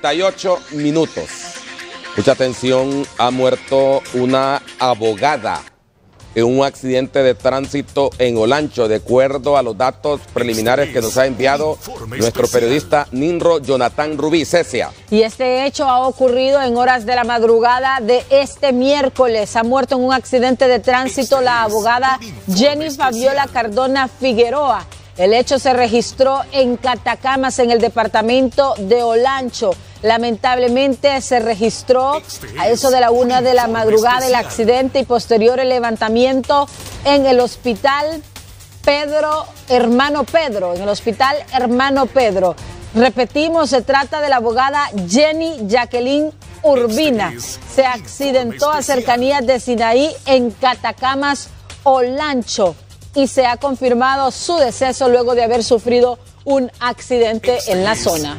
48 minutos. Mucha atención, ha muerto una abogada en un accidente de tránsito en Olancho, de acuerdo a los datos preliminares que nos ha enviado nuestro periodista Ninro Jonathan Rubí Cecia. Y este hecho ha ocurrido en horas de la madrugada de este miércoles. Ha muerto en un accidente de tránsito la abogada Jenny Fabiola Cardona Figueroa. El hecho se registró en Catacamas, en el departamento de Olancho. Lamentablemente se registró a eso de la una de la madrugada el accidente y posterior el levantamiento en el hospital Pedro, hermano Pedro, en el hospital hermano Pedro. Repetimos, se trata de la abogada Jenny Jacqueline Urbina. Se accidentó a cercanías de Sinaí en Catacamas, Olancho y se ha confirmado su deceso luego de haber sufrido un accidente en la zona.